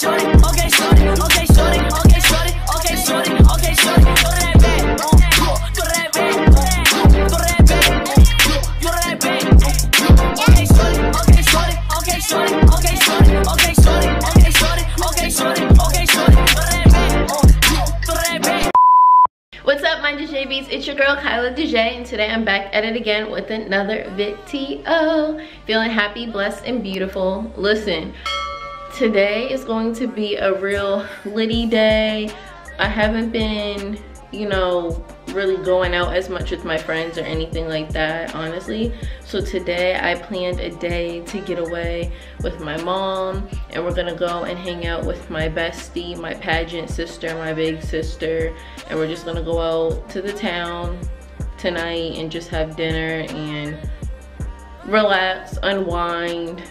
What's up, my Dajaybies? It's your girl Kila DaJay, and today I'm back at it again with another video. Feeling happy, blessed, and beautiful. Listen, today is going to be a real litty day. I haven't been, you know, really going out as much with my friends or anything like that, honestly. So today I planned a day to get away with my mom, and we're gonna go and hang out with my bestie, my pageant sister, my big sister, and we're just gonna go out to the town tonight and just have dinner and relax, unwind,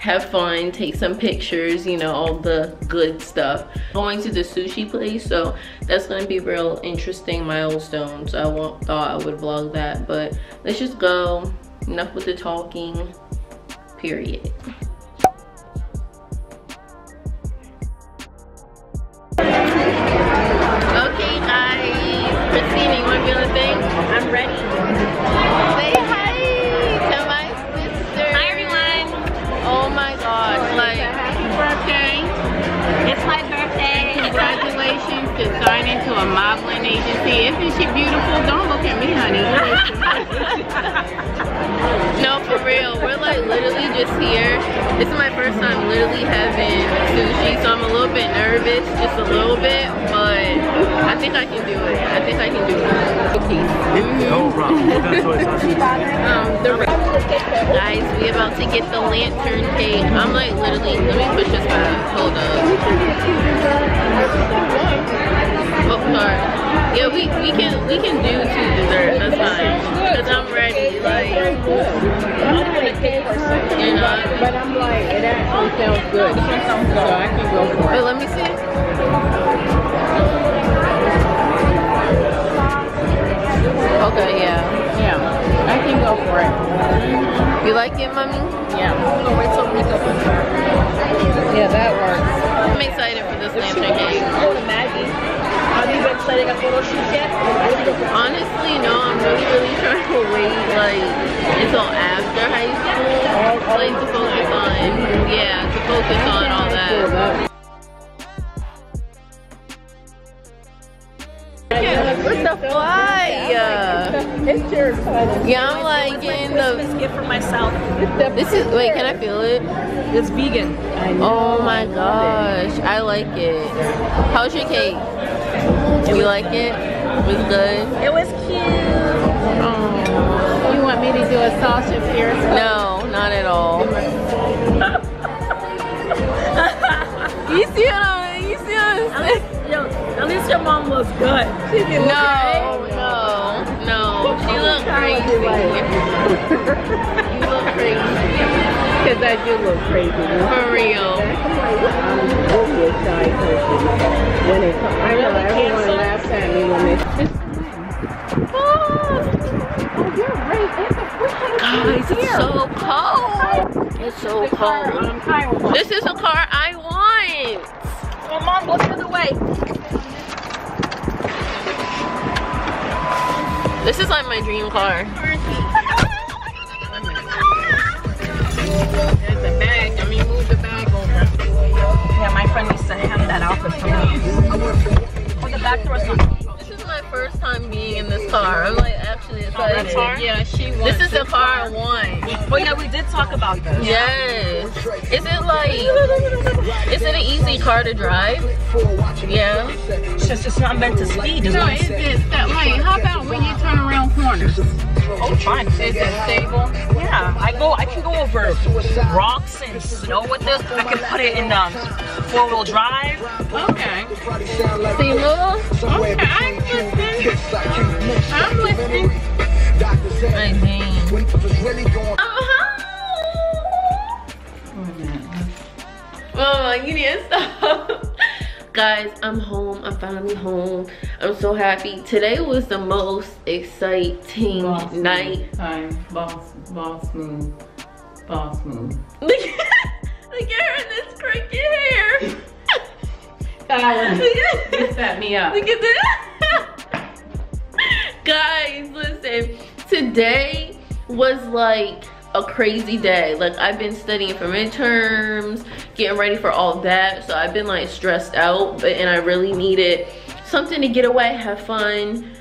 have fun, take some pictures, you know, all the good stuff. Going to the sushi place, so that's gonna be real interesting milestone. So I won't, thought I would vlog that, but let's just go. Enough with the talking, period. Okay guys, Christina, you wanna be on the thing? I'm ready. To sign into a modeling agency. Isn't she beautiful? Don't look at me, honey. No, for real. We're like literally just here. This is my first time literally having sushi, so I'm a little bit nervous, just a little bit, but I think I can do it. I think I can do it. No problem. That's what it's Um, the guys, we about to get the lantern cake. I'm like literally, let me push this back. Hold up. Oh, sorry. Yeah, we we can we can do two desserts. That's fine. Cause I'm ready. Like, I'm not a cake person, you know. but I'm like, it actually sounds good. So I can go for Wait, it. let me see. Okay, yeah. Yeah, I can go for it. You like it, mommy? Yeah. Oh, yeah, that works. I'm excited for this lantern cake. Maggie, have you been setting up photo shoots yet? Honestly, no, I'm really, really trying to wait like until after high school, like to focus on, yeah, to focus on all that. What's the fly? It's your. Yeah, I'm like getting the. gift for myself. This is wait, can I feel it? It's vegan. Oh my gosh, I like it. How's your cake? You like it? It was good. It was cute. Oh. You want me to do a sausage here? No, not at all. you see what I'm, you see what I'm saying? Yo, at least your mom looks good. she No, no, no. She look crazy. Crazy. Because I do look crazy. For real. I'm really a shy person. When it comes, I know everyone laughs at me when they. Oh, you're right. It's Guys, it's so cold. It's so cold. This is a car I want. Well, mom, go the other way. This is like my dream car. Want. Oh yeah, we did talk about this. Yes. Is it like, is it an easy car to drive? Yeah. It's just it's not meant to speed. Is So what is it that like how about when you turn around corners? Oh, fine. Is it stable? Yeah, I go. I can go over rocks and snow with this. I can put it in um, four wheel drive. Okay. Stable? Okay, Guys, I'm home. I'm finally home. I'm so happy. Today was the most exciting Boss night. Time. Boss. Boss move. Boss move. Look at look at her in this cricket hair. Skylar, you set me up. Look at that. Guys, listen. Today was like a crazy day. Like I've been studying for midterms, getting ready for all that. So I've been like stressed out, but and I really needed something to get away, have fun,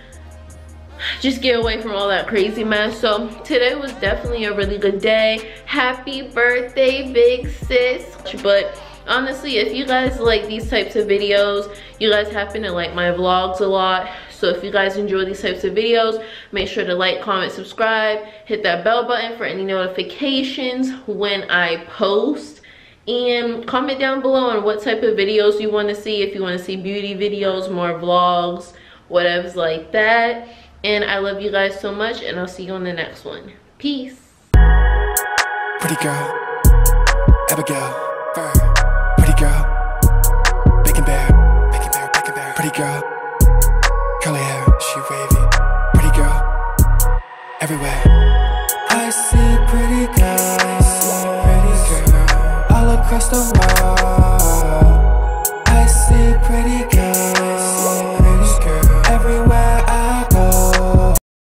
just get away from all that crazy mess. So today was definitely a really good day. Happy birthday, big sis. But honestly, if you guys like these types of videos, you guys happen to like my vlogs a lot. So if you guys enjoy these types of videos, make sure to like, comment, subscribe, hit that bell button for any notifications when I post. And comment down below on what type of videos you want to see. If you want to see beauty videos, more vlogs, whatever's like that. And I love you guys so much and I'll see you on the next one. Peace. Pretty girl, Abigail, Fur. Girl, Bacon Bear, Bacon Bear, Bacon Bear. Pretty girl, curly hair, she wavy. Pretty girl, everywhere.